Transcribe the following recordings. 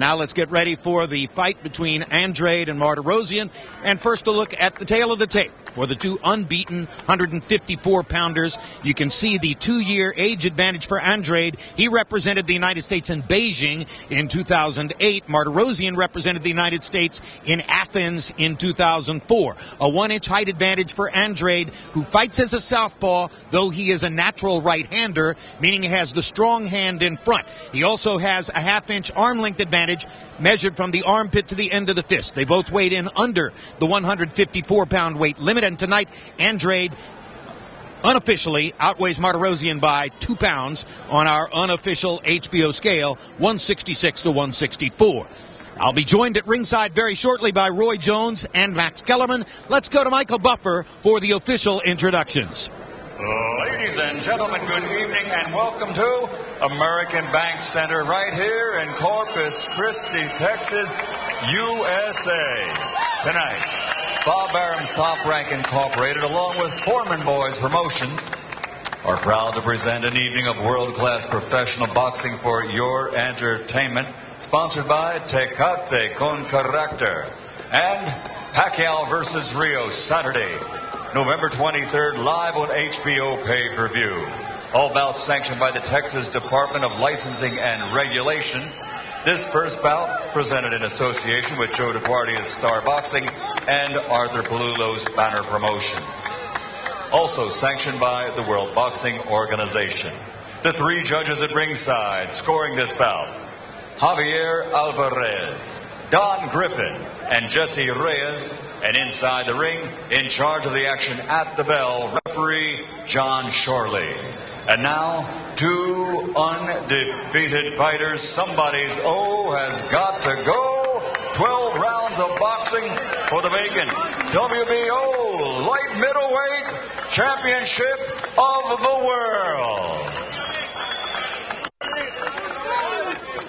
Now let's get ready for the fight between Andrade and Martirosyan. And first a look at the tale of the tape for the two unbeaten 154 pounders. You can see the two year age advantage for Andrade. He represented the United States in Beijing in 2008. Martirosyan represented the United States in Athens in 2004. A one inch height advantage for Andrade, who fights as a southpaw, though he is a natural right hander, meaning he has the strong hand in front. He also has a half inch arm length advantage measured from the armpit to the end of the fist. They both weighed in under the 154 pound weight limit, and tonight Andrade unofficially outweighs Martirosyan by two pounds on our unofficial HBO scale, 166 to 164. I'll be joined at ringside very shortly by Roy Jones and Max Kellerman. Let's go to Michael Buffer for the official introductions. Ladies and gentlemen, good evening and welcome to American Bank Center right here in Corpus Christi, Texas, USA. Tonight, Bob Arum's Top Rank Incorporated, along with Foreman Boys Promotions, are proud to present an evening of world-class professional boxing for your entertainment, sponsored by Tecate Con Character and Pacquiao versus Rios, Saturday, November 23rd, live on HBO pay-per-view. All bouts sanctioned by the Texas Department of Licensing and Regulation. This first bout presented in association with Joe DeGuardia's Star Boxing and Arthur Pelullo's Banner Promotions. Also sanctioned by the World Boxing Organization. The three judges at ringside scoring this bout. Javier Alvarez, Don Griffin, and Jesse Reyes. And inside the ring, in charge of the action at the bell, referee Jon Schorle. And now, two undefeated fighters. Somebody's O has got to go. 12 rounds of boxing for the vacant WBO light middleweight championship of the world.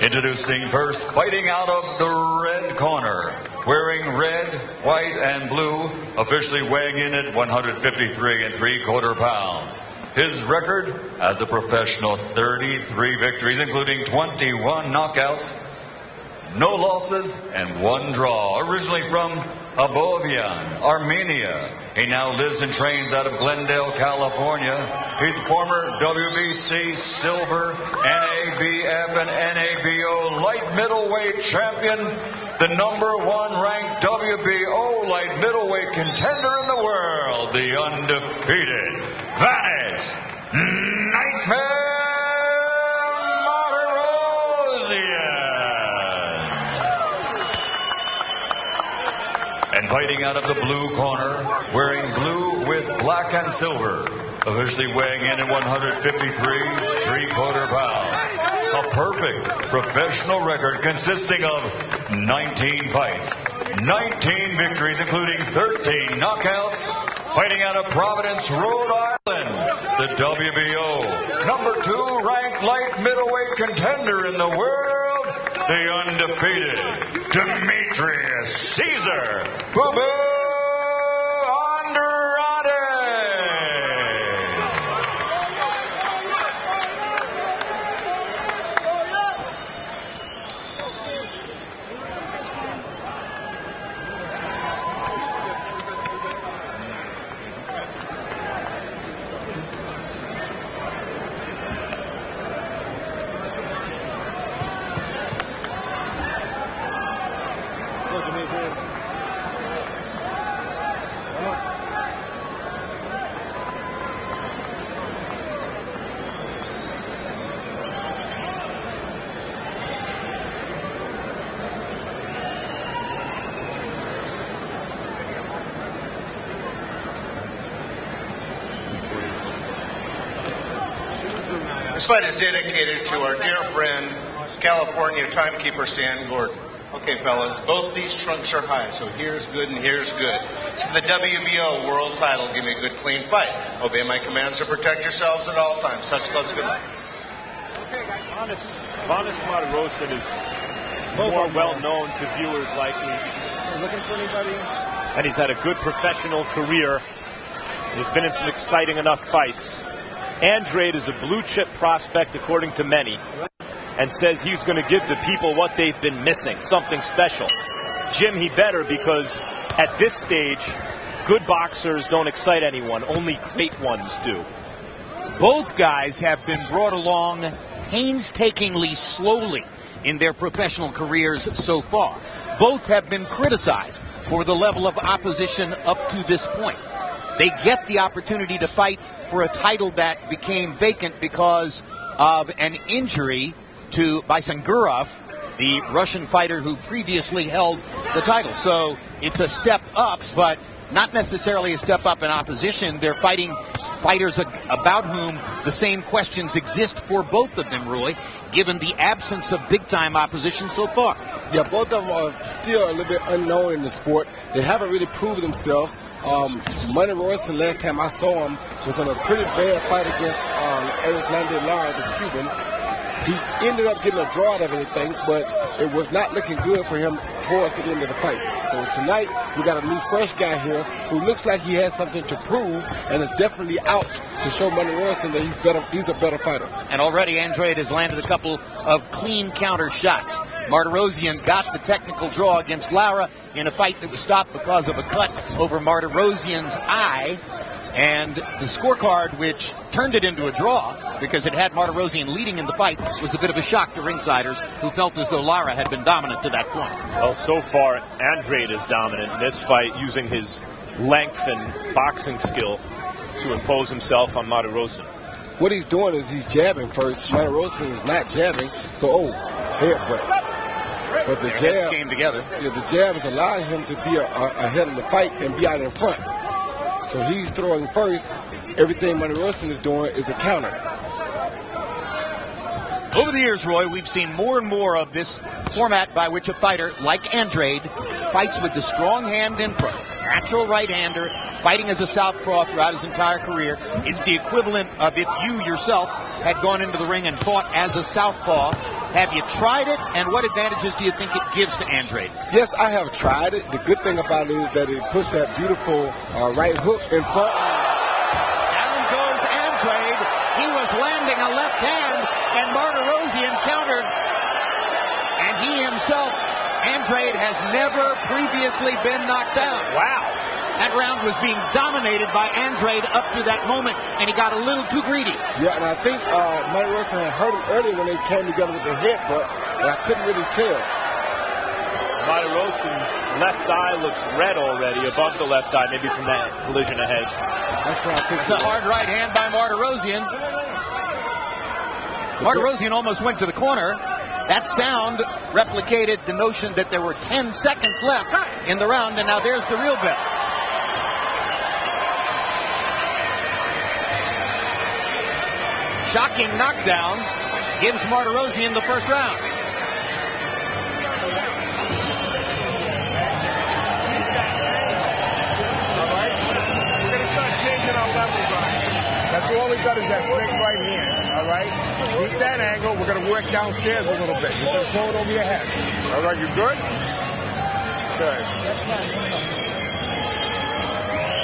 Introducing first, fighting out of the red corner, wearing red, white, and blue, officially weighing in at 153 and three quarter pounds. His record as a professional 33 victories, including 21 knockouts, no losses, and one draw. Originally from Abovian, Armenia. He now lives and trains out of Glendale, California. He's a former WBC silver, NABF, and NABO light middleweight champion, the number one ranked WBO light middleweight contender in the world, the undefeated Vanes Nightmare And fighting out of the blue corner, wearing blue with black and silver, officially weighing in at 153, three quarter pounds. A perfect professional record consisting of 19 fights, 19 victories, including 13 knockouts, fighting out of Providence, Rhode Island, the WBO number two ranked light middleweight contender in the world, the undefeated Demetrius Caesar. Fubu This fight is dedicated to our dear friend, California timekeeper Stan Gordon. Okay, fellas, both these trunks are high, so here's good and here's good. So the WBO world title, give me a good, clean fight. Obey my commands to protect yourselves at all times. Touch gloves, good luck. Vanes, Vanes Martirosyan is more well known to viewers likely. Looking for anybody? And he's had a good professional career. He's been in some exciting enough fights. Andrade is a blue chip prospect, according to many. and says he's going to give the people what they've been missing, something special. Jim, he better because at this stage, good boxers don't excite anyone. Only great ones do. Both guys have been brought along painstakingly slowly in their professional careers so far. Both have been criticized for the level of opposition up to this point. They get the opportunity to fight for a title that became vacant because of an injury to Gurov, the Russian fighter who previously held the title. So it's a step up, but not necessarily a step up in opposition. They're fighting fighters about whom the same questions exist for both of them, Roy, given the absence of big time opposition so far. Yeah, both of them are still a little bit unknown in the sport. They haven't really proved themselves. Um, Money Royston, last time I saw him, was in a pretty bad fight against um, Erislandy Lara, the Cuban he ended up getting a draw out of anything, but it was not looking good for him towards the end of the fight. So tonight, we got a new fresh guy here who looks like he has something to prove and is definitely out to show Money Royston that he's better. He's a better fighter. And already Andrade has landed a couple of clean counter shots. Martirosyan got the technical draw against Lara in a fight that was stopped because of a cut over Martirosyan's eye and the scorecard, which turned it into a draw because it had Martirosyan leading in the fight, was a bit of a shock to ringsiders who felt as though Lara had been dominant to that point. Well, so far, Andrade is dominant in this fight using his length and boxing skill to impose himself on Martirosyan. What he's doing is he's jabbing first. Martirosyan is not jabbing, so oh, headbutt. But the Their jab came together. Yeah, the jab is allowing him to be a, a, ahead in the fight and be out in front. So he's throwing first. Everything Money Royston is doing is a counter. Over the years, Roy, we've seen more and more of this format by which a fighter like Andrade fights with the strong hand in front. Natural right-hander, fighting as a southpaw throughout his entire career. It's the equivalent of if you yourself had gone into the ring and fought as a southpaw have you tried it, and what advantages do you think it gives to Andrade? Yes, I have tried it. The good thing about it is that it puts that beautiful uh, right hook in front. Down goes Andrade. He was landing a left hand, and Martirosyan countered. And he himself, Andrade, has never previously been knocked down. Wow. That round was being dominated by Andrade up to that moment, and he got a little too greedy. Yeah, and I think uh, Mike Wilson had hurt him earlier when they came together with the head, but I couldn't really tell. Martirosyan's left eye looks red already above the left eye, maybe from that collision ahead. That's what I think. It's a hard right hand by Martirosyan. Martirosyan almost went to the corner. That sound replicated the notion that there were 10 seconds left in the round, and now there's the real bell. Shocking knockdown gives Martirosyan the first round. That's all we got is that straight right hand. All right? Keep that angle. We're going to work downstairs a little bit. You're throw it over your head. All right, you good? Good.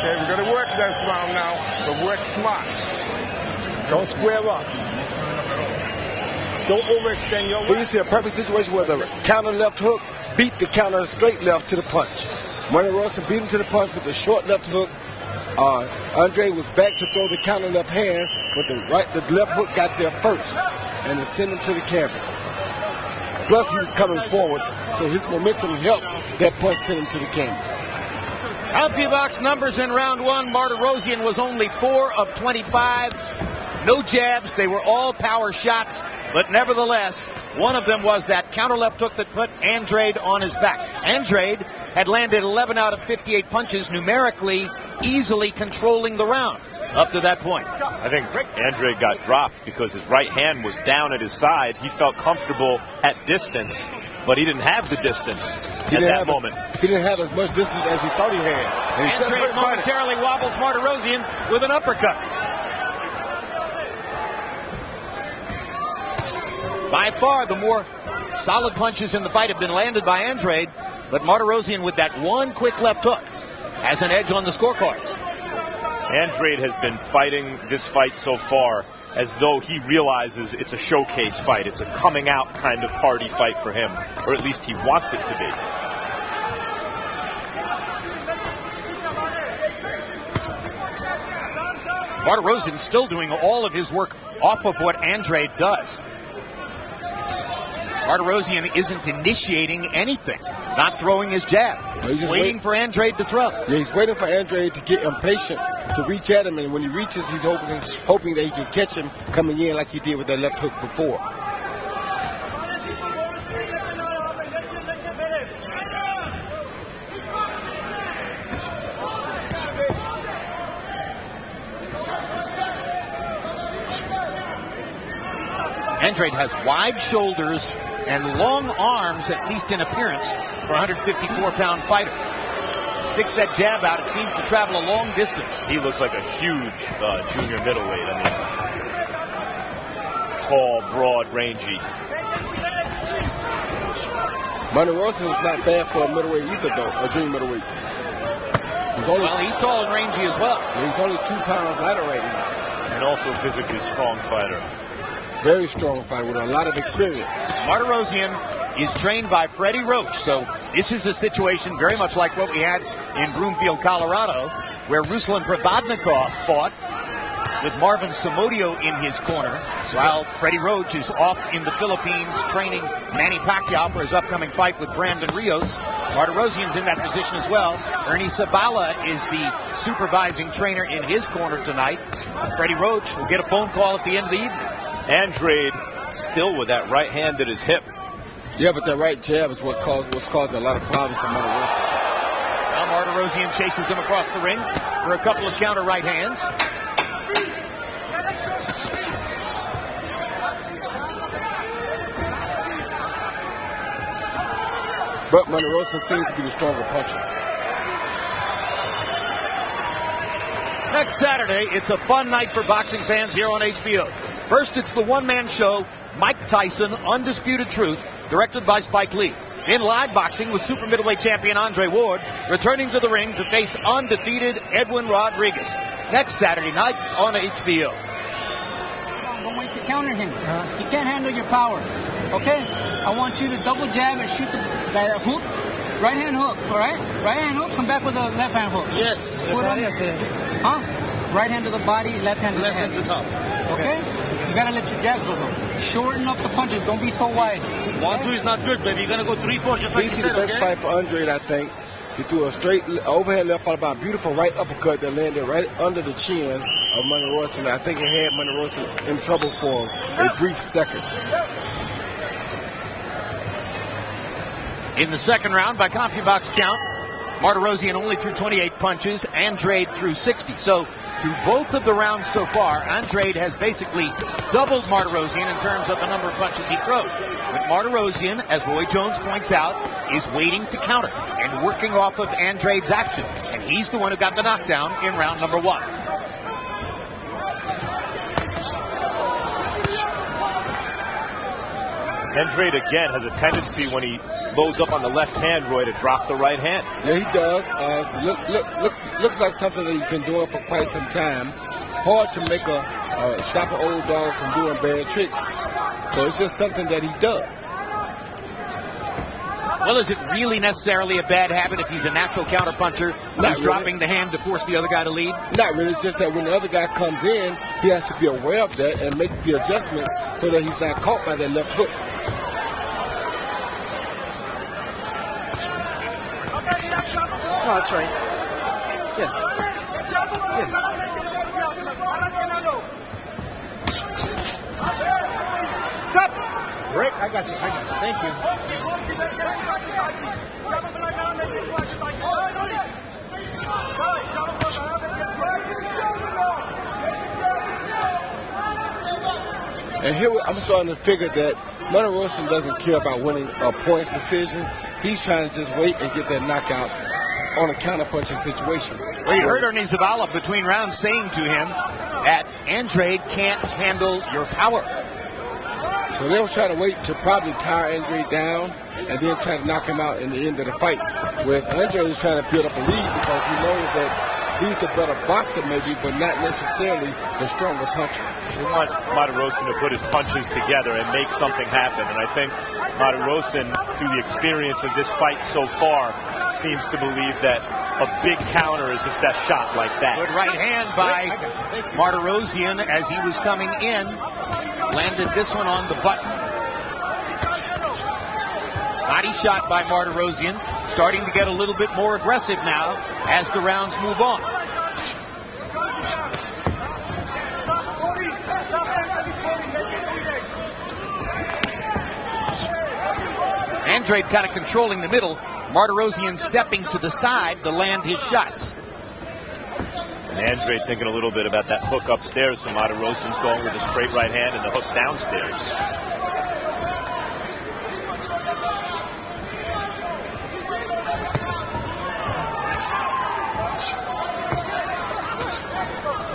Okay, we're going to work this round now, but work smart. Don't square up. Don't overextend your Well, you see a perfect situation where the counter left hook beat the counter straight left to the punch. Money Royston beat him to the punch with the short left hook. Uh, Andre was back to throw the counter left hand, but the right, the left hook got there first, and it sent him to the canvas. Plus, he was coming forward, so his momentum helped that punch send him to the canvas. box numbers in round one. Martirosyan was only four of 25. No jabs. They were all power shots. But nevertheless, one of them was that counter left hook that put Andrade on his back. Andrade had landed 11 out of 58 punches, numerically easily controlling the round up to that point. I think Andrade got dropped because his right hand was down at his side. He felt comfortable at distance, but he didn't have the distance he at that a, moment. he didn't have as much distance as he thought he had. And he Andrade momentarily wobbles Martirosyan with an uppercut. By far, the more solid punches in the fight have been landed by Andrade, but Martirosyan with that one quick left hook has an edge on the scorecards. Andrade has been fighting this fight so far as though he realizes it's a showcase fight. It's a coming out kind of party fight for him, or at least he wants it to be. Martirosyan still doing all of his work off of what Andrade does. Martirosyan isn't initiating anything, not throwing his jab. No, he's just waiting wait- for Andrade to throw. Yeah, he's waiting for Andre to get impatient to reach at him, and when he reaches, he's hoping hoping that he can catch him coming in like he did with that left hook before. Andrade has wide shoulders and long arms, at least in appearance, for a 154 pound fighter. Sticks that jab out, it seems to travel a long distance. He looks like a huge uh, junior middleweight. I mean, tall, broad, rangy. Money Rossi is not bad for a middleweight either, though, a junior middleweight. He's only Well, he's tall and rangy as well. he's only two pounds lighter right now. and also a physically strong fighter. Very strong fighter with a lot of experience. Martirosyan is trained by Freddie Roach, so this is a situation very much like what we had in Broomfield, Colorado, where Ruslan Provodnikov fought with Marvin Somodio in his corner, while Freddie Roach is off in the Philippines training Manny Pacquiao for his upcoming fight with Brandon Rios. Martirosyan's in that position as well. Ernie Zavala is the supervising trainer in his corner tonight. Freddie Roach will get a phone call at the end of the evening. Andrade still with that right hand at his hip. Yeah, but that right jab is what caused what's causing a lot of problems for Money Rossi. Now Martirosyan chases him across the ring for a couple of counter right hands. But Money Rossi seems to be the stronger puncher. Next Saturday, it's a fun night for boxing fans here on HBO. First, it's the one-man show, Mike Tyson, Undisputed Truth, directed by Spike Lee. In live boxing with super middleweight champion Andre Ward, returning to the ring to face undefeated Edwin Rodriguez. Next Saturday night on HBO. Don't wait to counter him. Uh-huh. He can't handle your power. Okay? I want you to double jab and shoot the, that hook. Right hand hook, all right? Right hand hook, come back with a left hand hook. Yes. Put him, huh? Right hand to the body, left hand to Left the hand head. to top. Okay? You gotta let your jabs go though. Shorten up the punches, don't be so wide. One, two is not good, baby. You're gonna go three, four, just like you He's said, the best okay? fight for Andre, I think. He threw a straight overhead left followed by a beautiful right uppercut that landed right under the chin of Money Rossi. And I think it had Money Rossi in trouble for a brief second. In the second round, by CompuBox count, Martirosyan only threw 28 punches, Andrade threw 60. So through both of the rounds so far, Andrade has basically doubled Martirosyan in terms of the number of punches he throws. But Martirosyan, as Roy Jones points out, is waiting to counter and working off of Andrade's action. And he's the one who got the knockdown in round number one. Andrade again has a tendency when he loads up on the left hand, Roy, to drop the right hand. Yeah, he does. Uh, look, look, looks looks like something that he's been doing for quite some time. Hard to make a uh, stop an old dog from doing bad tricks. So it's just something that he does. Well, is it really necessarily a bad habit if he's a natural counterpuncher who's really. dropping the hand to force the other guy to lead? Not really. It's just that when the other guy comes in, he has to be aware of that and make the adjustments so that he's not caught by that left hook. No, that's right. Yeah. Stop! Rick, I got you. I got you. Thank you. And here I'm starting to figure that Money Rossi doesn't care about winning a points decision. He's trying to just wait and get that knockout on a counterpunching situation. Well, you heard Ernie Zavala between rounds saying to him that Andrade can't handle your power. So they'll try to wait to probably tire Andre down and then try to knock him out in the end of the fight. Whereas Andre is trying to build up a lead because he knows that he's the better boxer maybe, but not necessarily the stronger puncher. We want Martirosyan to put his punches together and make something happen. And I think Martirosyan, through the experience of this fight so far, seems to believe that a big counter is his best shot like that. Good right hand by Martirosyan as he was coming in. Landed this one on the button. Body shot by Martirosyan. Starting to get a little bit more aggressive now as the rounds move on. Andrade kind of controlling the middle. Martirosyan stepping to the side to land his shots. And Andrade thinking a little bit about that hook upstairs. So Martirosyan's going with a straight right hand and the hook downstairs.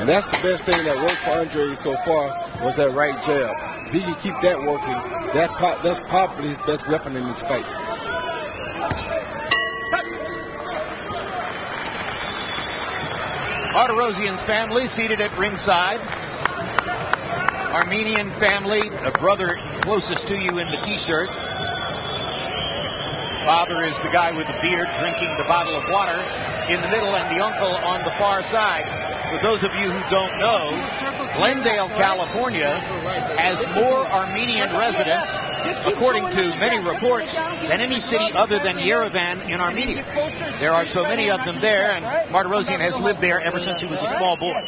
And that's the best thing that worked for Andre so far was that right jab. If he can keep that working, that that's probably his best weapon in this fight. Martirosyan's family seated at ringside. Armenian family, a brother closest to you in the t-shirt. Father is the guy with the beard drinking the bottle of water in the middle and the uncle on the far side. For those of you who don't know, Glendale, California has more Armenian residents, according to many reports, than any city other than Yerevan in Armenia. There are so many of them there, and Martirosyan has lived there ever since he was a small boy.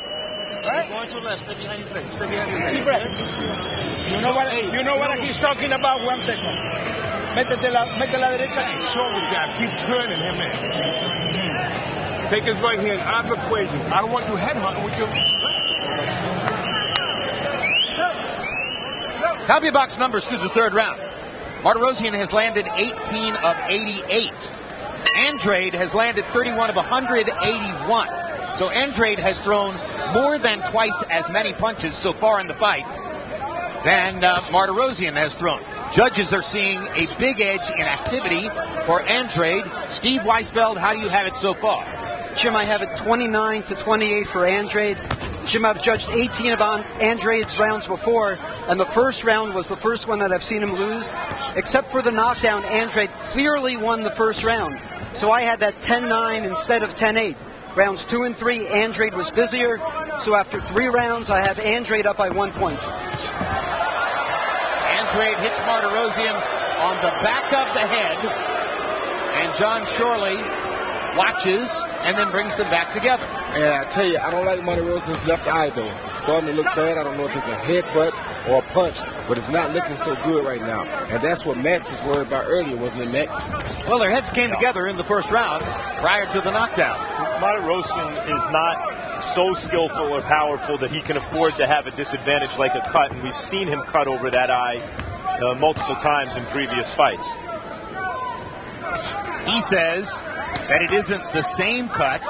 You know what? You know what he's talking about? One second. Métete la, mete la derecha. Shoulder jab. Keep turning him in. Take his right hand out of the equation. I don't want you headhunting with your. CompuBox numbers through the third round. Martirosyan has landed 18 of 88. Andrade has landed 31 of 181. So Andrade has thrown more than twice as many punches so far in the fight than uh, Martirosyan has thrown. Judges are seeing a big edge in activity for Andrade. Steve Weisfeld, how do you have it so far? Jim, I have it 29 to 28 for Andrade. Jim, I've judged 18 of Andrade's rounds before, and the first round was the first one that I've seen him lose. Except for the knockdown, Andrade clearly won the first round. So I had that 10-9 instead of 10-8. Rounds two and three, Andrade was busier. So after three rounds, I have Andrade up by one point. Andrade hits Martirosyan on the back of the head, and Jon Schorle watches and then brings them back together. And I tell you, I don't like Martirosyan's left eye though. It's starting to look bad. I don't know if it's a headbutt or a punch, but it's not looking so good right now. And that's what Max was worried about earlier, wasn't it, Max? Well, their heads came together in the first round prior to the knockdown. Martirosyan is not so skillful or powerful that he can afford to have a disadvantage like a cut, and we've seen him cut over that eye uh, multiple times in previous fights. He says that it isn't the same cut,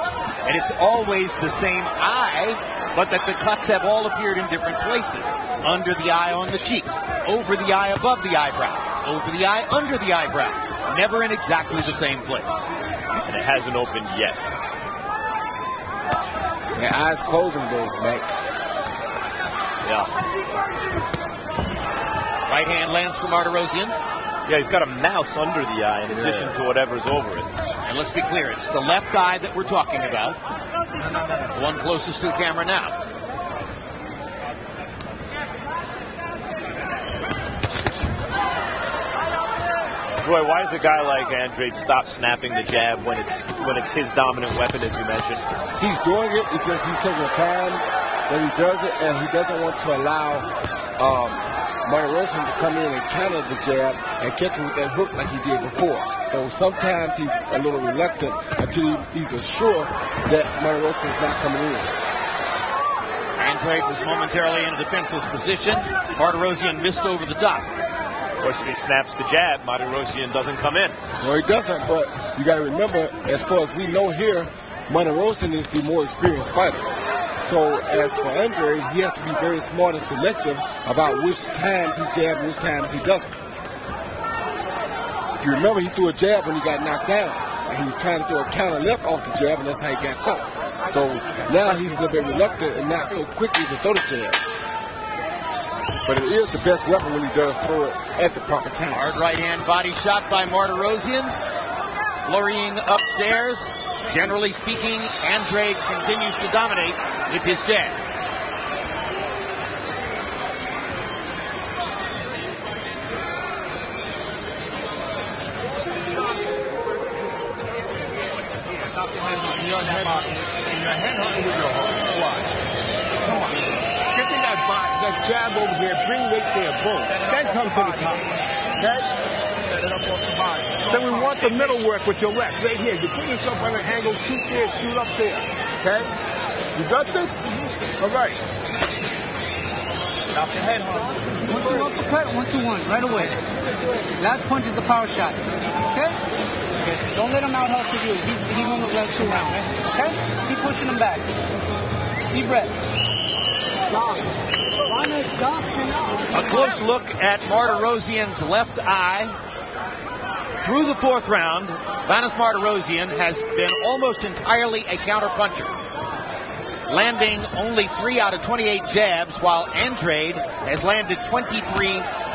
and it's always the same eye, but that the cuts have all appeared in different places. Under the eye on the cheek, over the eye above the eyebrow, over the eye under the eyebrow. Never in exactly the same place. And it hasn't opened yet. The eyes closing though, Max. Yeah. Right hand lands for Martirosyan. Yeah, he's got a mouse under the eye in addition yeah. to whatever's over it. And let's be clear, it's the left eye that we're talking about. The one closest to the camera now. Roy, why does a guy like Andrade stop snapping the jab when it's when it's his dominant weapon, as you mentioned? He's doing it because he's taking time that he does it, and he doesn't want to allow um, Martirosyan to come in and counter the jab and catch him with that hook like he did before. So sometimes he's a little reluctant until he's assured that Martirosyan's not coming in. Andrade was momentarily in a defenseless position. Martirosyan missed over the top. Of course, if he snaps the jab, Martirosyan doesn't come in. No, he doesn't, but you got to remember, as far as we know here, Martirosyan is the more experienced fighter. So as for Andre, he has to be very smart and selective about which times he jabs and which times he doesn't. If you remember, he threw a jab when he got knocked down. And he was trying to throw a counter left off the jab, and that's how he got caught. So now he's a little bit reluctant and not so quickly to throw the jab. But it is the best weapon when he does throw it at the proper time. Hard right hand body shot by Martirosyan. Flurrying upstairs. Generally speaking, Andrade continues to dominate with his. Watch. Come on. Get that that jab over here, bring weight there, boom. Then come to the top. Off. Then we want the middle work with your left. Right here. You put yourself on an angle, shoot there, shoot up there. Okay? You got this? All right. Stop your head, One, two, uppercut, one, two, one, right away. Last punch is the power shot. Okay? Don't let him out hustle you. He, he won the last two rounds. Okay? Keep pushing him back. Deep breath. Stop. A close look at Martirosyan's left eye. Through the fourth round, Vanes Martirosyan has been almost entirely a counterpuncher, landing only 3 out of 28 jabs, while Andrade has landed 23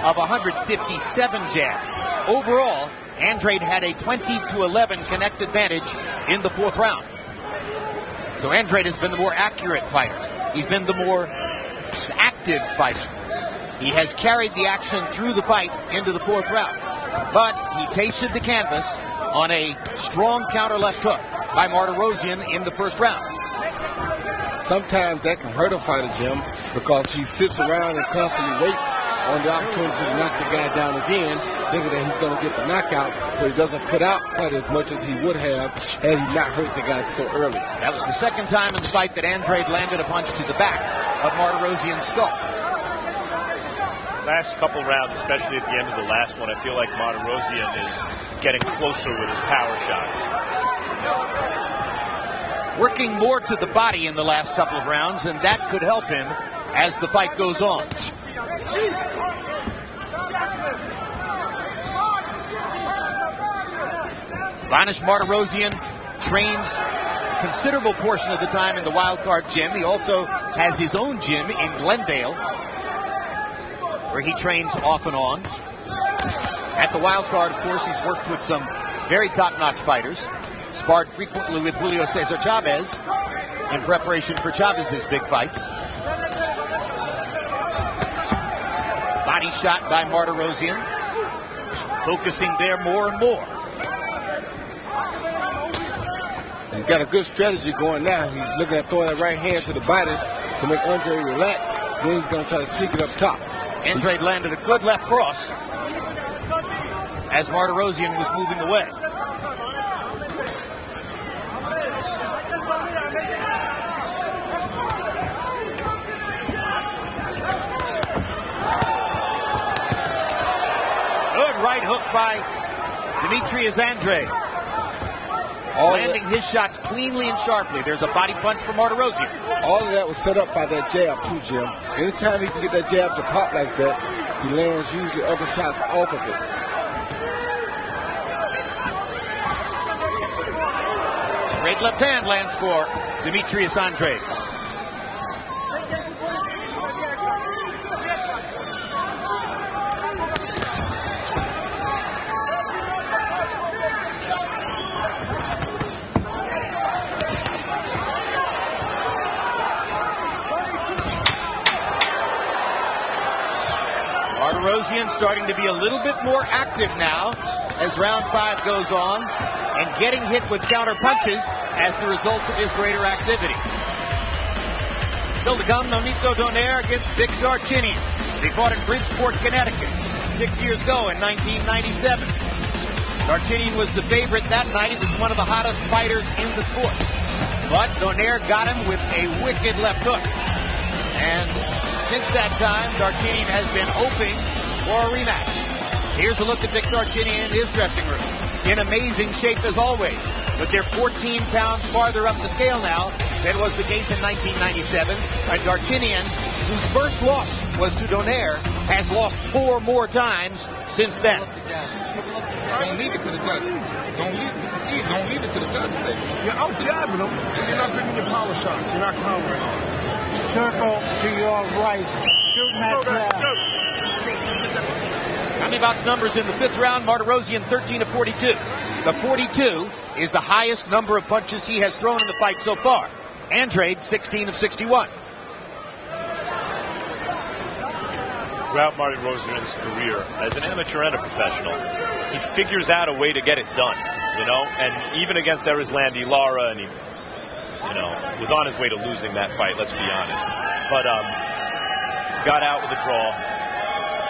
of 157 jabs. Overall, Andrade had a 20 to 11 connect advantage in the fourth round. So Andrade has been the more accurate fighter. He's been the more active fighter. He has carried the action through the fight into the fourth round. But he tasted the canvas on a strong counter left hook by Marta Martirosyan in the first round. Sometimes that can hurt a fighter, Jim, because he sits around and constantly waits on the opportunity to knock the guy down again, thinking that he's going to get the knockout, so he doesn't put out quite as much as he would have had he not hurt the guy so early. That was the second time in the fight that Andrade landed a punch to the back of Martirosyan's skull. Last couple rounds, especially at the end of the last one, I feel like Martirosyan is getting closer with his power shots. Working more to the body in the last couple of rounds, and that could help him as the fight goes on. Vanes Martirosyan trains a considerable portion of the time in the wild card gym. He also has his own gym in Glendale where he trains off and on. At the wild card, of course, he's worked with some very top-notch fighters. Sparred frequently with Julio Cesar Chavez in preparation for Chavez's big fights. Body shot by Martirosyan. Focusing there more and more. He's got a good strategy going now. He's looking at throwing that right hand to the body to make Andre relax. Then he's going to try to sneak it up top. Andre landed a good left cross as Martirosyan was moving away. Good right hook by Demetrius Andrade. All landing his shots cleanly and sharply. There's a body punch from Martirosyan. All of that was set up by that jab too, Jim. Anytime he can get that jab to pop like that, he lands usually other shots off of it. Straight left hand lands for Demetrius Andrade. Starting to be a little bit more active now as round five goes on and getting hit with counter punches as the result of his greater activity. Still to come, Nonito Donaire against Vic Darchinyan. They fought in Bridgeport, Connecticut, six years ago in 1997. Darchinyan was the favorite that night. He was one of the hottest fighters in the sport. But Donaire got him with a wicked left hook. And since that time, Darchinyan has been hoping for a rematch. Here's a look at Vic Darchinyan in his dressing room. In amazing shape as always, but they're 14 pounds farther up the scale now than was the case in 1997. And Darchinyan, whose first loss was to Donaire, has lost four more times since then. Don't leave it to the judges. Don't leave it. Don't leave it to the judges. You're out jabbing them, and you're not getting your power shots. You're not countering. Circle to your right. Shooting that Box numbers in the fifth round, Martirosyan 13 of 42. The 42 is the highest number of punches he has thrown in the fight so far. Andrade 16 of 61. throughout Marty Martirosyan's career, as an amateur and a professional, he figures out a way to get it done, you know, and even against Erislandy Lara, and he, you know, was on his way to losing that fight, let's be honest. But um, got out with a draw.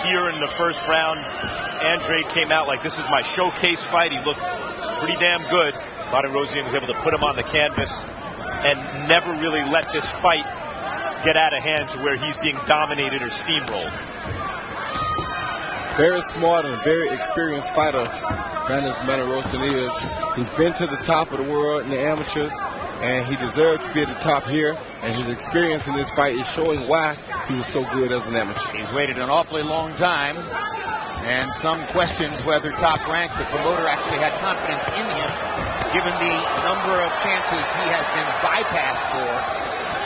Here in the first round, Andre came out like this is my showcase fight. He looked pretty damn good. Martirosyan was able to put him on the canvas and never really let this fight get out of hand to where he's being dominated or steamrolled. Very smart and very experienced fighter, Brandon Martirosyan is. He's been to the top of the world in the amateurs, and he deserves to be at the top here. And his experience in this fight is showing why he was so good as an amateur. He's waited an awfully long time, and some questioned whether Top Rank, the promoter, actually had confidence in him, given the number of chances he has been bypassed for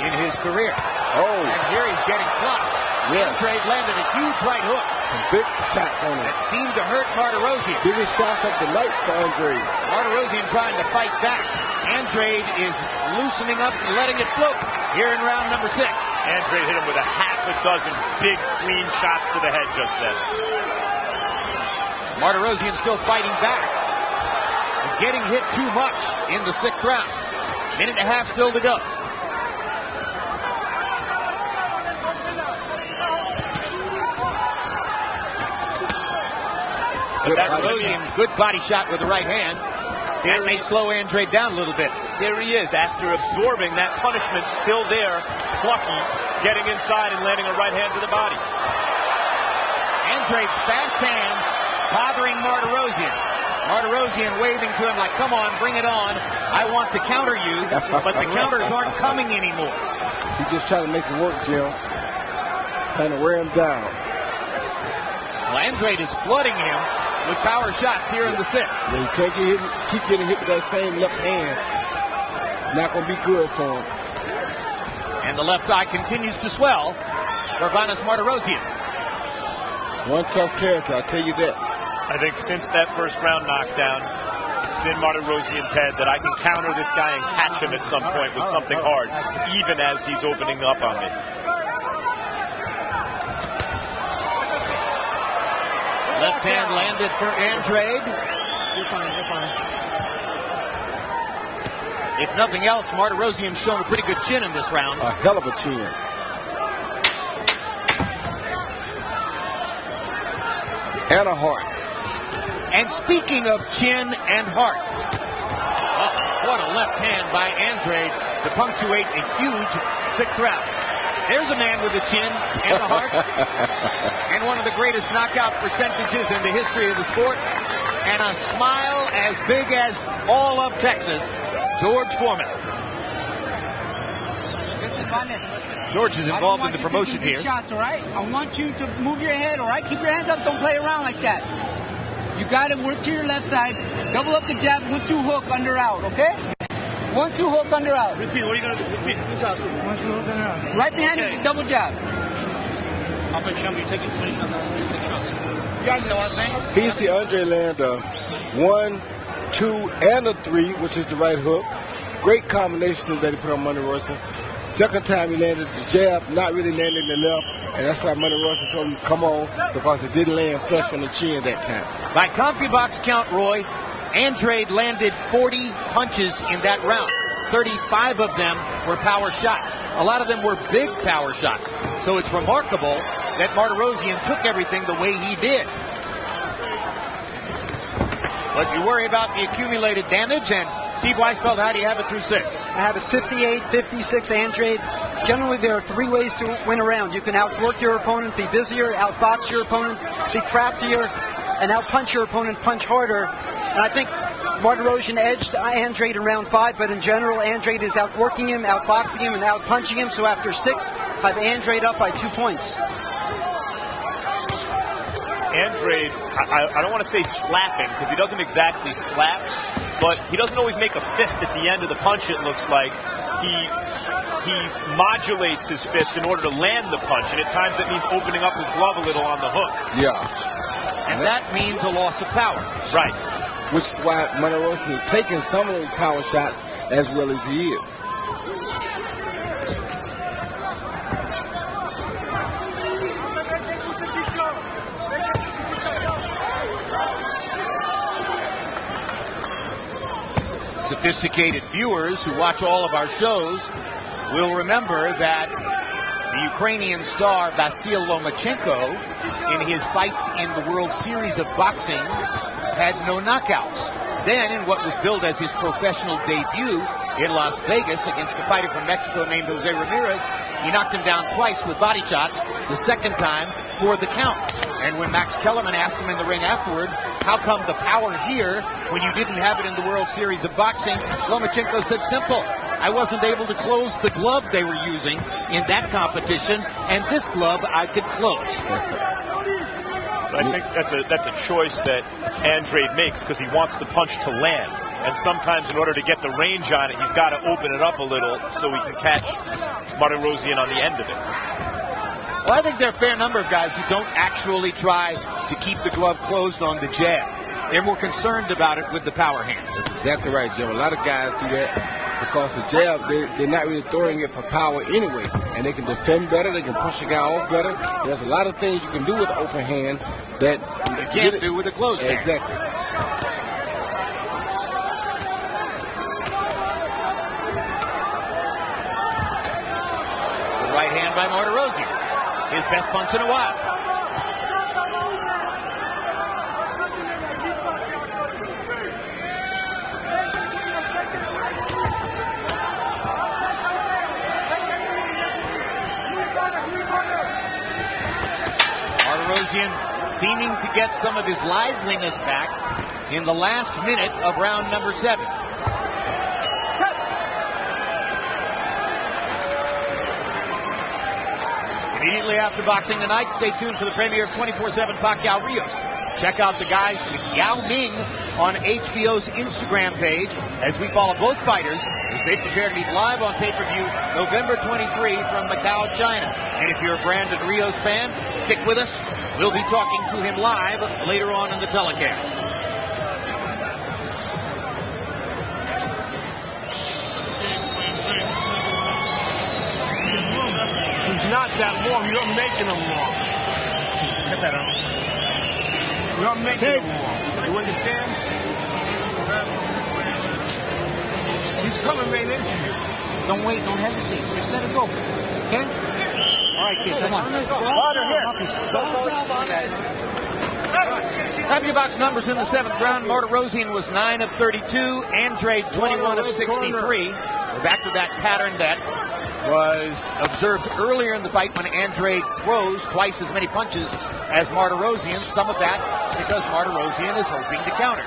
in his career. Oh. And here he's getting clocked. Yes. Trade landed a huge right hook. Some big shots on him. That seemed to hurt Martirosyan. Biggest shots of the night for Andrade. Martirosyan trying to fight back. Andrade is loosening up and letting it float here in round number six. Andrade hit him with a half a dozen big, clean shots to the head just then. Martirosyan still fighting back. Getting hit too much in the sixth round. Minute and a half still to go. But that's Martirosyan, good body shot with the right hand. That may slow Andre down a little bit. There he is, after absorbing that punishment, still there, plucky, getting inside and landing a right hand to the body. Andre's fast hands bothering Martirosyan. Martirosyan waving to him like, come on, bring it on. I want to counter you, but the counters aren't coming anymore. He's just trying to make it work, Jim. Trying to wear him down. Well, Andrade is flooding him with power shots here in the sixth. Yeah, he can't get hit, keep getting hit with that same left hand. Not going to be good for him. And the left eye continues to swell for Vanes Martirosyan. One tough character, I'll tell you that. I think since that first round knockdown, it's in Martirosyan's head that I can counter this guy and catch him at some point with oh, something oh, hard, even as he's opening up on me. Left hand landed for Andrade. You're fine, you're fine. If nothing else, Martirosyan's shown a pretty good chin in this round. A hell of a chin. And a heart. And speaking of chin and heart, oh, what a left hand by Andrade to punctuate a huge sixth round. There's a man with a chin and a heart, and one of the greatest knockout percentages in the history of the sport, and a smile as big as all of Texas, George Foreman. George is involved in the promotion take big here. Shots, all right? I want you to move your head, all right? Keep your hands up. Don't play around like that. You got to work to your left side. Double up the jab. One two hook under out. Okay? One two hook under out. Repeat, what are you going to do? Repeat. One two hook under out. Right behind Okay. you, double jab. I'll bet you you're taking 20 shots. Six shots. You understand what I'm saying? He see Andre land a one, two, and a three, which is the right hook. Great combinations that he put on Money Royson. Second time he landed the jab, not really landing the left, and that's why Money Royson told him come on because it didn't land flush on the chin that time. By CompuBox count, Roy, Andrade landed 40 punches in that round. 35 of them were power shots. A lot of them were big power shots. So it's remarkable that Martirosyan took everything the way he did. But you worry about the accumulated damage, and Steve Weisfeld, how do you have it through six? I have it 58, 56, Andrade. Generally, there are three ways to win a round. You can outwork your opponent, be busier, outbox your opponent, be craftier, and outpunch your opponent, punch harder. And I think Martin Martirosyan edged Andrade in round five, but in general, Andrade is outworking him, outboxing him, and outpunching him. So after six, I have Andrade up by two points. Andrade, I, I don't want to say slapping because he doesn't exactly slap, but he doesn't always make a fist at the end of the punch. It looks like he he modulates his fist in order to land the punch, and at times that means opening up his glove a little on the hook. Yeah. And that means a loss of power. Right. Which is why Monterosa is taking some of those power shots as well as he is. Sophisticated viewers who watch all of our shows will remember that the Ukrainian star Vasil Lomachenko, in his fights in the World Series of Boxing, had no knockouts. Then, in what was billed as his professional debut in Las Vegas against a fighter from Mexico named Jose Ramirez, he knocked him down twice with body shots, the second time for the count. And when Max Kellerman asked him in the ring afterward, how come the power here when you didn't have it in the World Series of Boxing, Lomachenko said simple. I wasn't able to close the glove they were using in that competition, and this glove I could close. But I think that's a that's a choice that Andrade makes because he wants the punch to land. And sometimes in order to get the range on it, he's got to open it up a little so he can catch Martirosyan on the end of it. Well, I think there are a fair number of guys who don't actually try to keep the glove closed on the jab. They're more concerned about it with the power hand. That's exactly right, Jim. A lot of guys do that because the jab, they, they're not really throwing it for power anyway. And they can defend better, they can push a guy off better. There's a lot of things you can do with the open hand that you can't do with a closed hand. Exactly. The right hand by Martirosyan. His best punch in a while. Seeming to get some of his liveliness back in the last minute of round number seven. Immediately after boxing tonight, stay tuned for the premiere of 24-7 Pacquiao Rios. Check out the guys with Yao Ming on HBO's Instagram page as we follow both fighters as they prepare to meet live on pay-per-view November 23 from Macau, China. And if you're a Brandon Rios fan, stick with us. We'll be talking to him live later on in the telecast. He's not that long. You're making him long. Get that on. You're making him long. You understand? He's coming right into you. Don't wait. Don't hesitate. Just let it go. Okay? All right, kid. Come on. Water here. CompuBox numbers in the seventh round. Martirosyan was 9 of 32. Andre 21 of 63. We're back to that pattern that was observed earlier in the fight when Andre throws twice as many punches as Martirosyan. Some of that because Martirosyan is hoping to counter.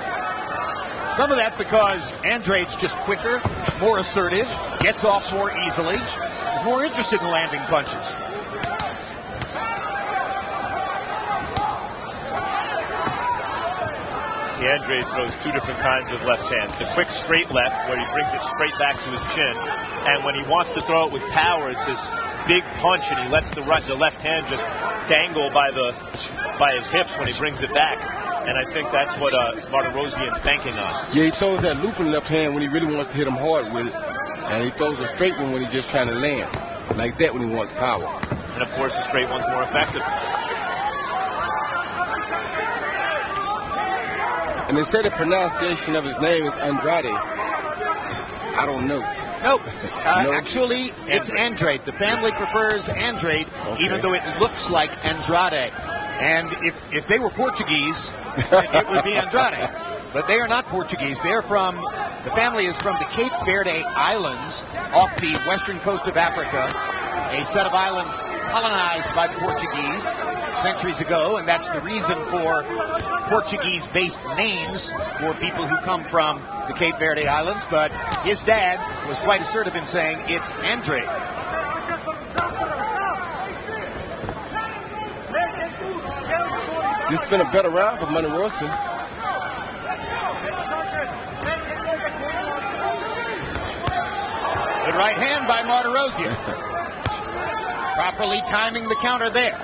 Some of that because Andrade's just quicker, more assertive, gets off more easily, is more interested in landing punches. See, Andrade throws two different kinds of left hands. The quick straight left, where he brings it straight back to his chin. And when he wants to throw it with power, it's this big punch, and he lets the right, the left hand just dangle by the by his hips when he brings it back. And I think that's what uh, Martirosyan's banking on. Yeah, he throws that looping left hand when he really wants to hit him hard with it. And he throws a straight one when he's just trying to land. Like that when he wants power. And of course, the straight one's more effective. And they say the pronunciation of his name is Andrade. I don't know. Nope. Uh, nope. Actually, it's Andrade. The family prefers Andrade, okay. even though it looks like Andrade. And if, if they were Portuguese, it would be Andrade. But they are not Portuguese. They're from, the family is from the Cape Verde Islands off the western coast of Africa, a set of islands colonized by the Portuguese centuries ago, and that's the reason for Portuguese-based names for people who come from the Cape Verde Islands. But his dad was quite assertive in saying it's Andre. this has been a better round for Money Royston. Good right hand by Martirosyan. Properly timing the counter there.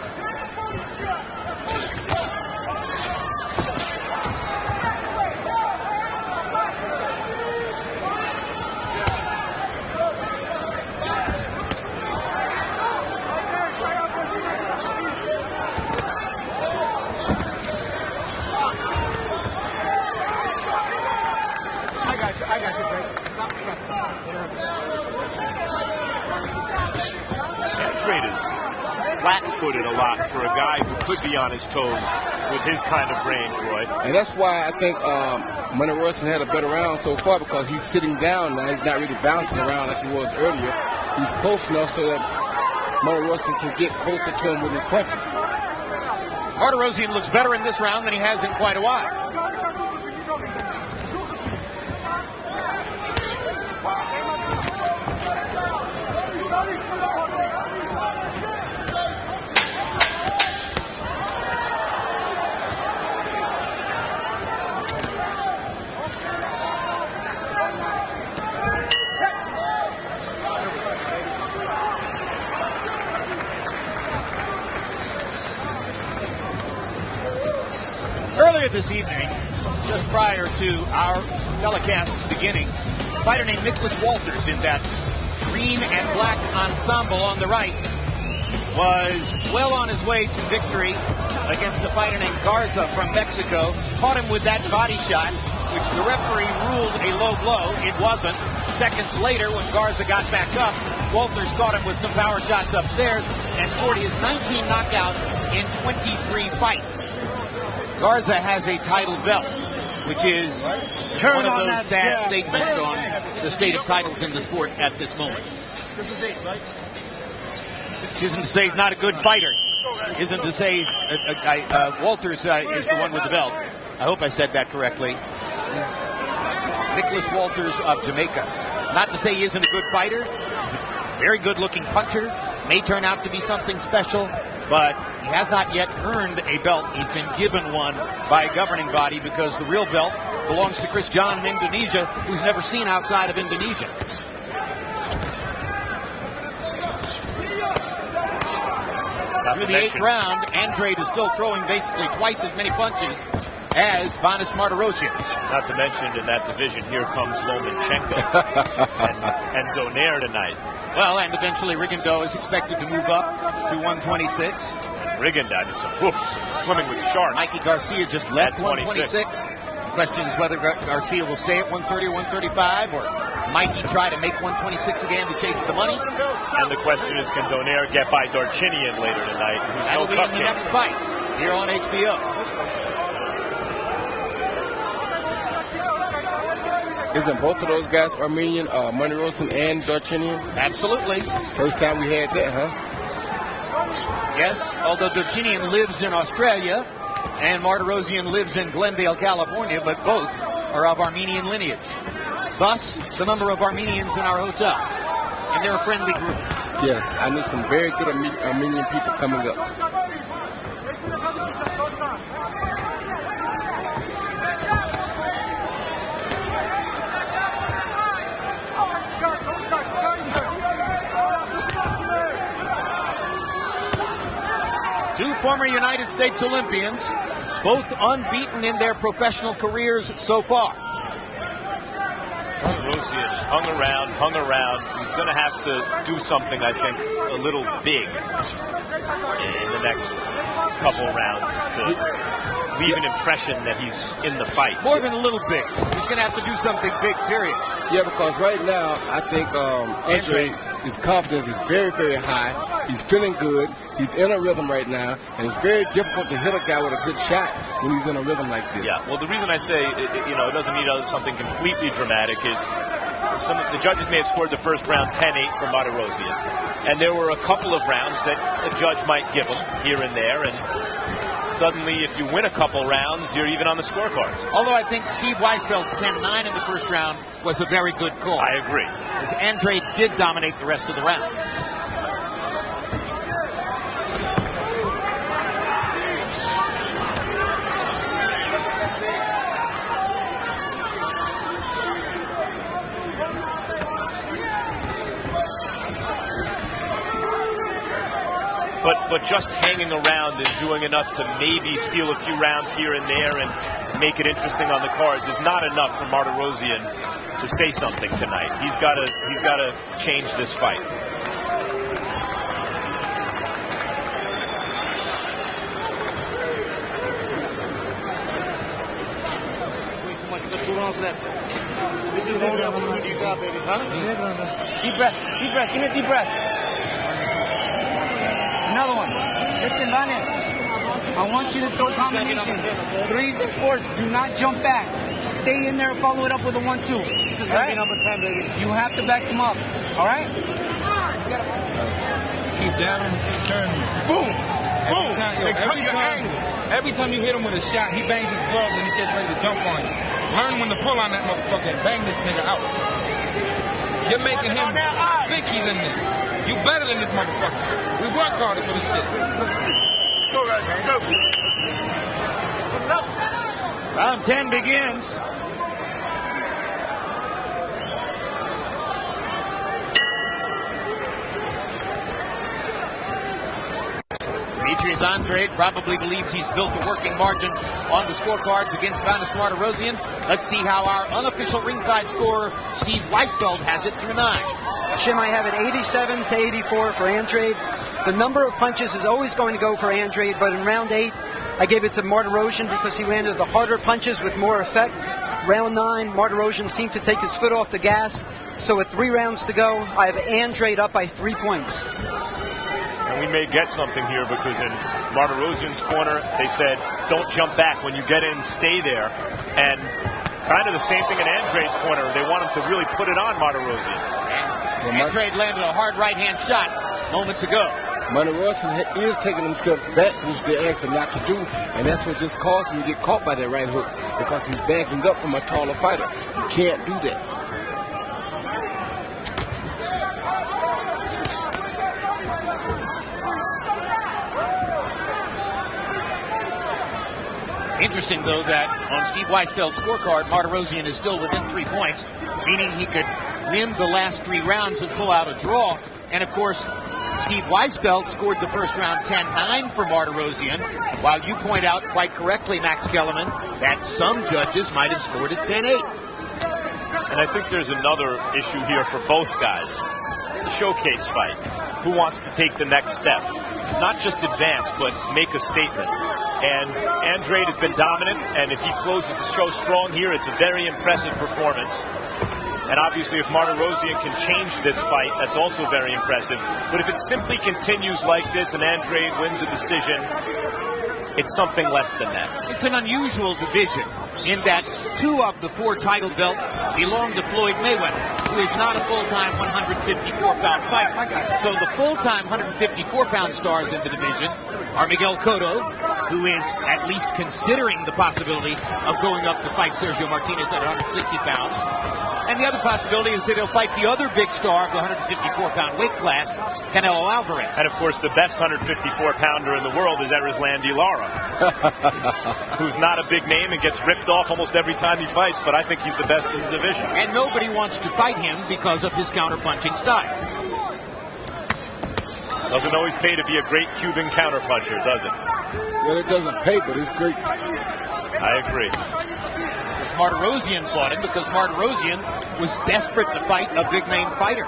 Andrade is flat-footed a lot for a guy who could be on his toes with his kind of range, Roy. And that's why I think um, Money Royston had a better round so far because he's sitting down now. He's not really bouncing around like he was earlier. He's close enough so that Money Royston can get closer to him with his punches. Martirosyan looks better in this round than he has in quite a while. Earlier this evening, just prior to our telecast's beginning, fighter named Nicholas Walters in that green and black ensemble on the right was well on his way to victory against a fighter named Garza from Mexico. Caught him with that body shot, which the referee ruled a low blow. It wasn't. Seconds later, when Garza got back up, Walters caught him with some power shots upstairs and scored his 19 knockouts in 23 fights. Garza has a title belt, which is Turn one of on those sad statements on the state of titles in the sport at this moment. Isn't to say he's not a good fighter. Isn't to say he's, uh, uh, uh, Walters uh, is the one with the belt. I hope I said that correctly. Nicholas Walters of Jamaica. Not to say he isn't a good fighter. He's a very good looking puncher. May turn out to be something special, but he has not yet earned a belt. He's been given one by a governing body because the real belt belongs to Chris John in Indonesia, who's never seen outside of Indonesia. Through the eighth round, Andrade is still throwing basically twice as many punches as Vanes Martirosyan. Not to mention in that division, here comes Lomachenko and, and Donaire tonight. Well, and eventually Rigondeaux is expected to move up to 126. Rigondeaux is woof, swimming with sharks. Mikey Garcia just left At 26. 126. The question is whether Gar- Garcia will stay at 130 or 135, or Mikey try to make 126 again to chase the money? And the question is, can Donaire get by Darchinyan later tonight? That'll no be in the next fight here on HBO. Isn't both of those guys Armenian, uh, Money Royston and Darchinyan? Absolutely. First time we had that, huh? Yes, although Darchinyan lives in Australia and Martirosyan lives in Glendale, California, but both are of Armenian lineage. Thus, the number of Armenians in our hotel. And they're a friendly group. Yes, I knew some very good Arme- Armenian people coming up. Former United States Olympians, both unbeaten in their professional careers so far. Rosian hung around, hung around. He's going to have to do something, I think, a little big in the next couple rounds to leave an impression that he's in the fight. More than a little big. He's going to have to do something big, period. Yeah, because right now I think um, Andre, his confidence is very, very high. He's feeling good. He's in a rhythm right now, and it's very difficult to hit a guy with a good shot when he's in a rhythm like this. Yeah, well, the reason I say, it, it- you know, it doesn't mean uh, something completely dramatic is some of the judges may have scored the first round 10-8 for Martirosyan, and there were a couple of rounds that a judge might give him here and there, and suddenly if you win a couple rounds, you're even on the scorecards. Although I think Steve Weisfeld's 10-9 in the first round was a very good call. I agree. As Andre did dominate the rest of the round. But but just hanging around and doing enough to maybe steal a few rounds here and there and make it interesting on the cards is not enough for Martirosyan to say something tonight. He's got to he's got to change this fight. Two rounds left. This is the round you got, baby. Huh? Deep breath. Deep breath. Give me a deep breath. Another one. Listen, Vanes. I want you to throw combinations. Threes and fours. Do not jump back. Stay in there and follow it up with a one-two. This is gonna number 10, baby. You have to back them up. All right? Keep down, turn, boom, boom. Every time, yo, every, time, every time you hit him with a shot, he bangs his gloves and he gets ready to jump on you. Learn when to pull on that motherfucker and bang this nigga out. You're making him think he's in this. You better than this motherfucker. We work harder for this shit. Go, guys. Go. Round 10 begins. Demetrius Andrade probably believes he's built a working margin on the scorecards against Vanes Martirosyan. Let's see how our unofficial ringside scorer, Steve Weisfeld, has it through nine. Jim, I have it 87 to 84 for Andrade. The number of punches is always going to go for Andrade, but in round eight, I gave it to Martirosyan because he landed the harder punches with more effect. Round nine, Martirosyan seemed to take his foot off the gas. So with three rounds to go, I have Andrade up by three points. And we may get something here because in Martirosyan's corner, they said, don't jump back. When you get in, stay there. And kind of the same thing in Andrade's corner. They want him to really put it on Martirosyan. Andrade landed a hard right-hand shot moments ago. Martirosyan is taking them steps back, which they asked him not to do, and that's what just caused him to get caught by that right hook because he's backing up from a taller fighter. You can't do that. Interesting, though, that on Steve Weisfeld's scorecard, Martirosyan is still within three points, meaning he could win the last three rounds and pull out a draw. And of course, Steve Weisfeld scored the first round 10-9 for Martirosyan, while you point out quite correctly, Max Kellerman, that some judges might have scored it 10-8. And I think there's another issue here for both guys. It's a showcase fight. Who wants to take the next step? Not just advance, but make a statement. And Andrade has been dominant, and if he closes the show strong here, it's a very impressive performance. And obviously, if Martirosyan can change this fight, that's also very impressive. But if it simply continues like this and Andrade wins a decision, it's something less than that. It's an unusual division in that two of the four title belts belong to Floyd Mayweather, who is not a full-time 154-pound fighter. So the full-time 154-pound stars in the division are Miguel Cotto, who is at least considering the possibility of going up to fight Sergio Martinez at 160 pounds. And the other possibility is that he'll fight the other big star of the 154-pound weight class, Canelo Alvarez. And of course, the best 154-pounder in the world is Erislandy Lara, who's not a big name and gets ripped off almost every time he fights, but I think he's the best in the division. And nobody wants to fight him because of his counterpunching style. Doesn't always pay to be a great Cuban counterpuncher, does it? Well, it doesn't pay, but it's great. I agree. Martirosyan fought him because Martirosyan was desperate to fight a big name fighter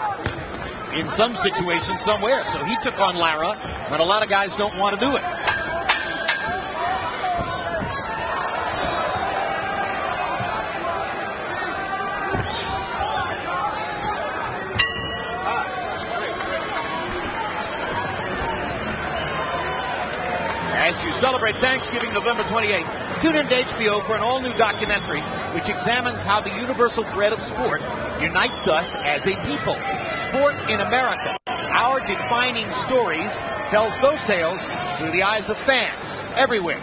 in some situation somewhere. So he took on Lara, but a lot of guys don't want to do it. As you celebrate Thanksgiving November 28th, tune in to HBO for an all new documentary which examines how the universal thread of sport unites us as a people. Sport in America. Our defining stories tells those tales through the eyes of fans everywhere.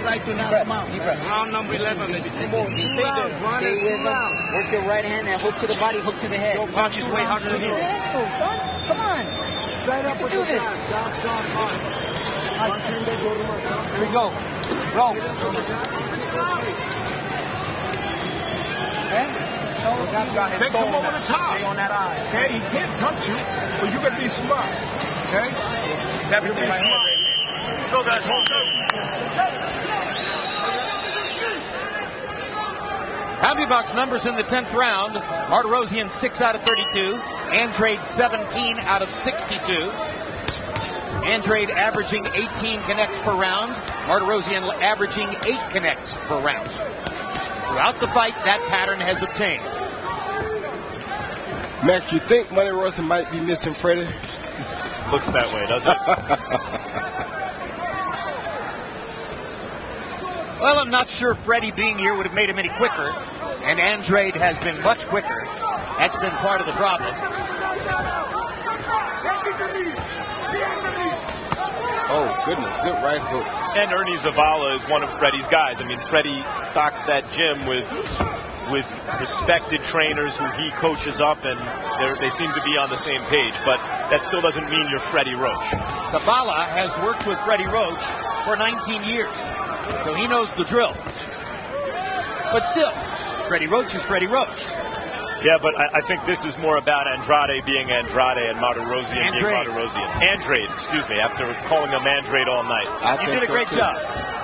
Try to knock him out. Round number 11, baby. Come on, two rounds, Stay with him. Work your right hand and hook to the body, hook to the head. Your punch is way harder than you. Let's. Come on. Straight up with do the this. Stop, stop, stop. Here we go. Roll. Then come over the top. Stay on that eye. Okay, he can't punch you, but you gotta be smart. Okay? In my hand. Let's go, guys. Let's. CompuBox numbers in the 10th round. Martirosyan 6 out of 32. Andrade 17 out of 62. Andrade averaging 18 connects per round. Martirosyan averaging 8 connects per round. Throughout the fight, that pattern has obtained. Max, you think Money Royson might be missing Freddie? Looks that way, doesn't it? Well, I'm not sure Freddie being here would have made him any quicker, and Andrade has been much quicker. That's been part of the problem. Oh, goodness. Good right hook. and Ernie Zavala is one of Freddie's guys. I mean, Freddie stocks that gym with with respected trainers who he coaches up, and they're- seem to be on the same page. But that still doesn't mean you're Freddie Roach. Zavala has worked with Freddie Roach for 19 years, so he knows the drill. But still, Freddie Roach is Freddie Roach. Yeah, but I, I think this is more about Andrade being Andrade and Martirosyan being Andrade. Martirosyan. Andrade, excuse me, after calling him Andrade all night. I You did a so, great too. job.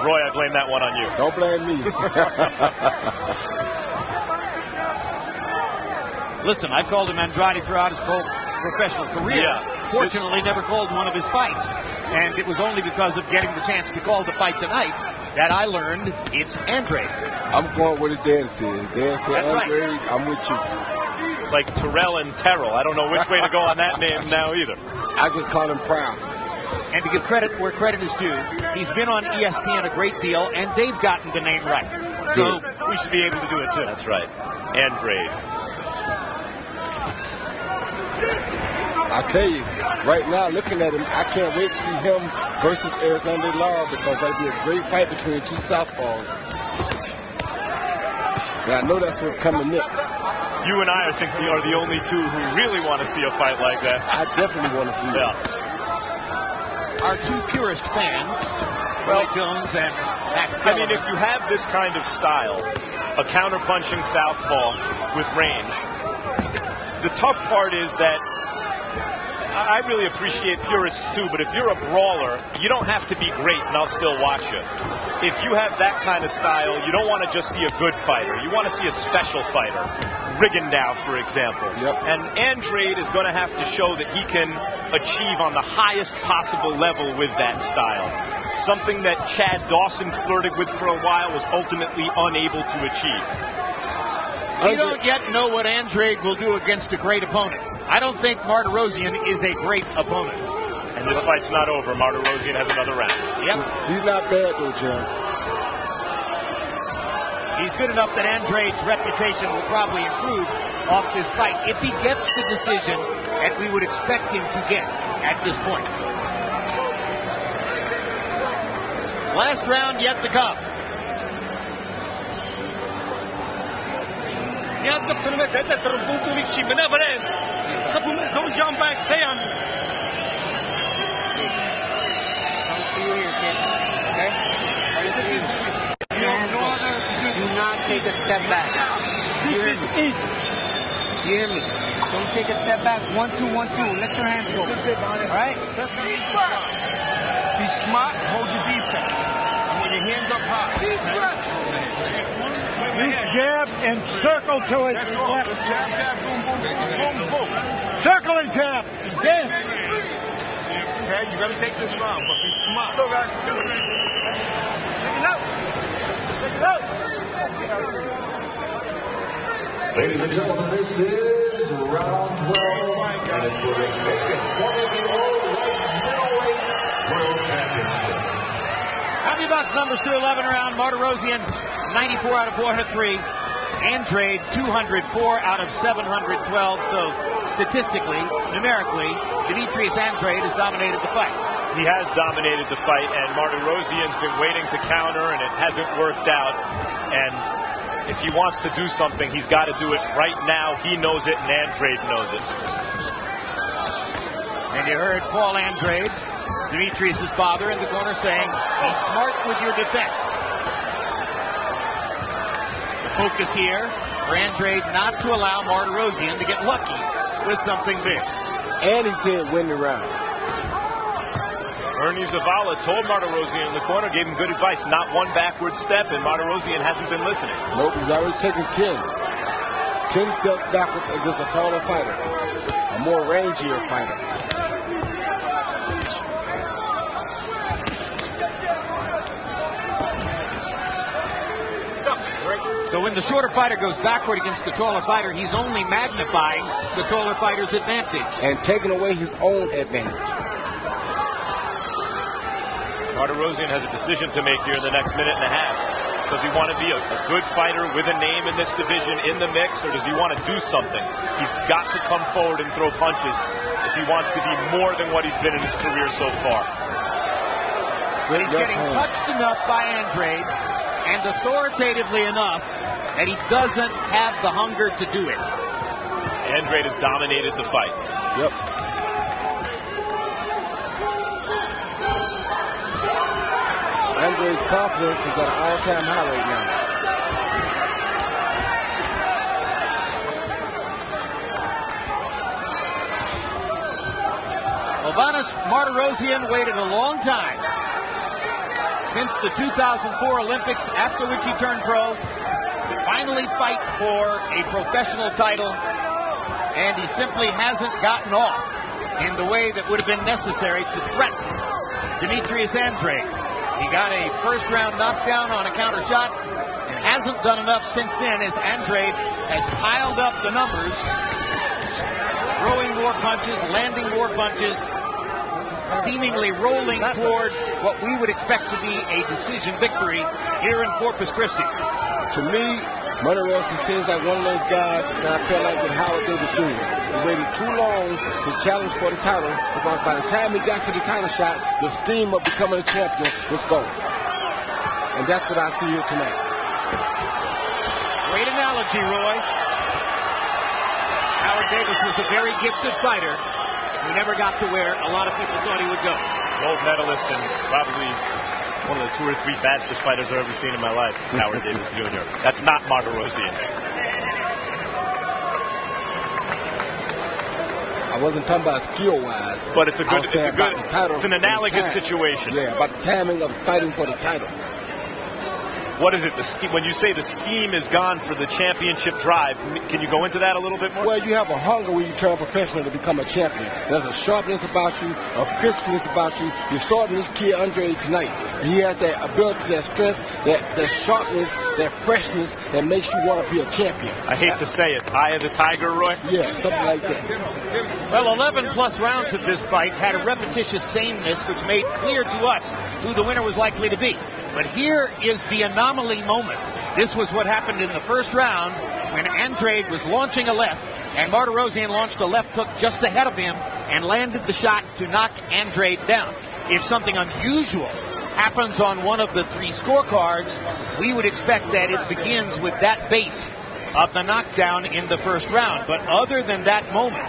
Roy, I blame that one on you. Don't blame me. Listen, I've called him Andrade throughout his whole professional career. Yeah. Fortunately, never called one of his fights. And it was only because of getting the chance to call the fight tonight that I learned it's Andrade. I'm going with his dad says. Dad said, That's right. Andre, I'm with you. It's like Terrell and Terrell. I don't know which way to go on that name now either. I just call him proud. And to give credit where credit is due, he's been on ESPN a great deal, and they've gotten the name right. So we should be able to do it too. That's right. Andrade. I tell you, right now, looking at him, I can't wait to see him versus Alexander Lara because that'd be a great fight between two southpaws. And I know that's what's coming next. You and I, I think, we are the only two who really want to see a fight like that. I definitely want to see Yeah. Our two purest fans, Roy Jones and Max I Kellerman. mean, if you have this kind of style, a counter-punching southpaw with range, the tough part is that I I really appreciate purists too, but if you're a brawler, you don't have to be great and I'll still watch you. If you have that kind of style, you don't want to just see a good fighter. You want to see a special fighter. Rigondeaux, for example. Yep. And Andrade is going to have to show that he can achieve on the highest possible level with that style. Something that Chad Dawson flirted with for a while was ultimately unable to achieve. we don't yet know what Andrade will do against a great opponent. I don't think Martirosyan is a great opponent. And this fight's not over. Martirosyan has another round. Yep. He's not bad though, Jim. He's good enough that Andrade's reputation will probably improve off this fight if he gets the decision that we would expect him to get at this point. Last round yet to come. Yeah, the cinema said that's the Ubuntu League sheep, but never end. Supplements don't jump back, stay on. Coming for you here, kid. Okay? Coming for you. Your hands. Do not take a step back. This is me? it. You hear me? Don't take a step back. One, two, one, two. Let your hands go. All right? Be smart, hold your defense. And when your hands up high. You jab and circle to it. That's all. Left. Jab, jab, boom, boom, boom, boom, boom. Circle and jab. Then Okay, you gotta take this round, but be smart. Go, guys. Take it out. Take it out. Ladies and gentlemen, this is round 12, and it's for the vacant 180 middleweight world championship. CompuBox numbers to 11 round. Martirosyan, 94 out of 403. Andrade, 204 out of 712. So statistically, numerically, Demetrius Andrade has dominated the fight. He has dominated the fight, and Martirosyan's been waiting to counter, and it hasn't worked out. And if he wants to do something, he's got to do it right now. He knows it, and Andrade knows it. And you heard Paul Andrade, Demetrius' father, in the corner saying, be smart with your defense. The focus here for Andrade not to allow Martirosyan to get lucky with something big. And he said win the round. Ernie Zavala told Martirosyan in the corner, gave him good advice, not one backward step, and Martirosyan hasn't been listening. Nope, he's already taken 10. 10 steps backwards against a taller fighter, a more rangier fighter. So when the shorter fighter goes backward against the taller fighter, he's only magnifying the taller fighter's advantage. And taking away his own advantage. Martirosyan has a decision to make here in the next minute and a half. Does he want to be a, a, good fighter with a name in this division in the mix, or does he want to do something? He's got to come forward and throw punches if he wants to be more than what he's been in his career so far. But he's getting touched enough by Andrade and authoritatively enough that he doesn't have the hunger to do it. Andrade has dominated the fight. Yep. Andrade's confidence is at an all-time high right now. Ovanes Martirosyan waited a long time since the 2004 Olympics, after which he turned pro, finally fight for a professional title, and he simply hasn't gotten off in the way that would have been necessary to threaten Demetrius Andrade. He got a first round knockdown on a counter shot and hasn't done enough since then as Andrade has piled up the numbers, throwing more punches, landing more punches, seemingly rolling toward what we would expect to be a decision victory here in Corpus Christi. To me, Martirosyan seems like one of those guys that I felt like with Howard Davis Jr. He waited too long to challenge for the title because by the time he got to the title shot, the steam of becoming a champion was gone. And that's what I see here tonight. Great analogy, Roy. Howard Davis was a very gifted fighter who never got to where a lot of people thought he would go. Gold medalist and probably one of the two or three fastest fighters I've ever seen in my life, Howard Davis Jr. That's not Martirosyan. I wasn't talking about skill wise, but it's a good, it's a good, it's an analogous situation. Yeah, about the timing of fighting for the title. What is it? The when you say the steam is gone for the championship drive, can you go into that a little bit more? Well, you have a hunger when you turn professional to become a champion. There's a sharpness about you, a crispness about you. You saw this kid Andre tonight. He has that ability, that strength, that, that sharpness, that freshness that makes you want to be a champion. I hate to say it, eye of the tiger, Roy. Yeah, something like that. Well, 11 plus rounds of this fight had a repetitious sameness, which made clear to us who the winner was likely to be. But here is the anomaly moment. This was what happened in the first round when Andrade was launching a left, and Martirosyan launched a left hook just ahead of him and landed the shot to knock Andrade down. If something unusual happens on one of the three scorecards, we would expect that it begins with that base of the knockdown in the first round. But other than that moment,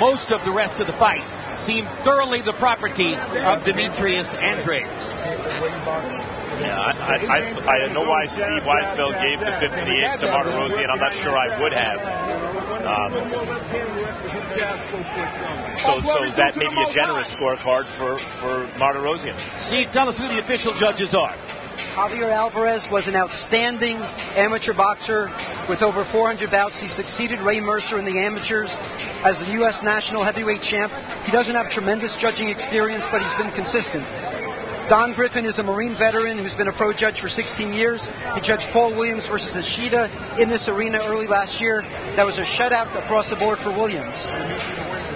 most of the rest of the fight seemed thoroughly the property of Demetrius Andrade. Yeah, I, I, I, I, know why Steve Weisfeld gave the 58 to Martirosyan. I'm not sure I would have. Um, so, so that may be a generous scorecard for, for Martirosyan. Steve, tell us who the official judges are. Javier Alvarez was an outstanding amateur boxer with over 400 bouts. He succeeded Ray Mercer in the amateurs as the U.S. national heavyweight champ. He doesn't have tremendous judging experience, but he's been consistent. Don Griffin is a Marine veteran who's been a pro judge for 16 years. He judged Paul Williams versus Ishida in this arena early last year. That was a shutout across the board for Williams.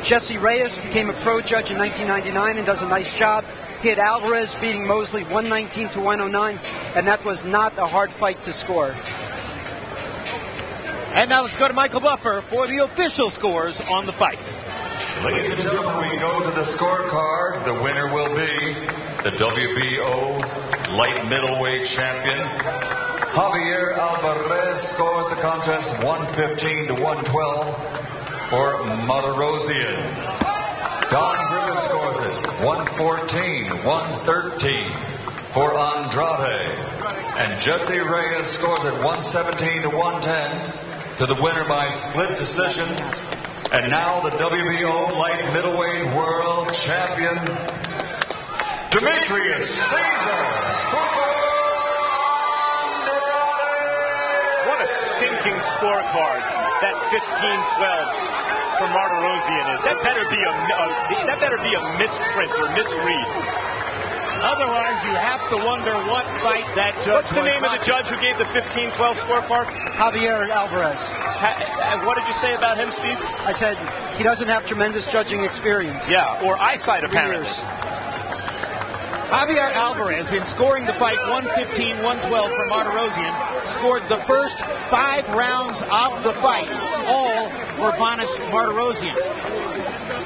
Jesse Reyes became a pro judge in 1999 and does a nice job. He had Alvarez beating Mosley 119 to 109, and that was not a hard fight to score. And now let's go to Michael Buffer for the official scores on the fight. Ladies and gentlemen, we go to the scorecards. The winner will be the WBO light middleweight champion. Javier Alvarez scores the contest 115 to 112 for Martirosyan. Don Griffin scores it 114 113 for Andrade. And Jesse Reyes scores it 117 to 110 to the winner by split decision. And now the WBO light middleweight world champion, Demetrius Caesar. What a stinking scorecard that 15-12 for Martirosyan is. That better be a, a that better be a misprint or misread. Otherwise, you have to wonder what fight that judge. What's the name of the judge who gave the 15-12 scorecard? Javier Alvarez. Ha- eh, eh, what did you say about him, Steve? I said he doesn't have tremendous judging experience. Yeah, or eyesight apparently. Javier Alvarez, in scoring the fight 115 112 for Martirosyan, scored the first five rounds of the fight, all for Vanes Martirosyan.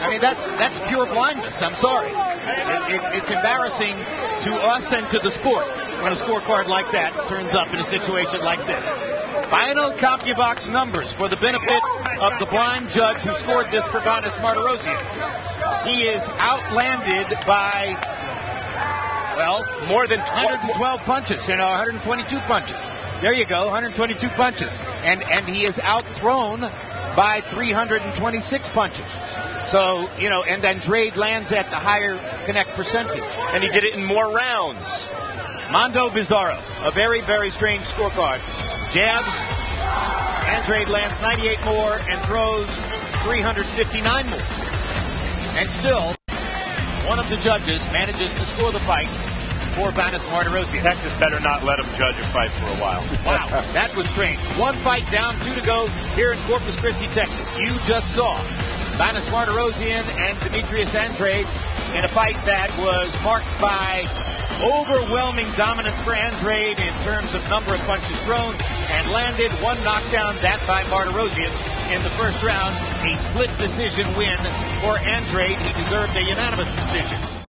I mean, that's that's pure blindness. I'm sorry. It, it, it's embarrassing to us and to the sport when a scorecard like that turns up in a situation like this. Final CompuBox numbers for the benefit of the blind judge who scored this for Vanes Martirosyan. He is outlanded by well, more than 112 punches, you know, 122 punches. There you go, 122 punches. And and he is outthrown by 326 punches. So, you know, and then Andrade lands at the higher connect percentage. And he did it in more rounds. Mondo Bizarro, a very, very strange scorecard. Jabs, Andrade lands 98 more and throws 359 more. And still, one of the judges manages to score the fight for Vanes Martirosyan. Texas better not let him judge a fight for a while. Wow, that was strange. One fight down, two to go here in Corpus Christi, Texas. You just saw Vanis Martirosyan and Demetrius Andrade in a fight that was marked by overwhelming dominance for Andrade in terms of number of punches thrown and landed. One knockdown, that by Martirosyan in the first round. A split decision win for Andrade. He deserved a unanimous decision.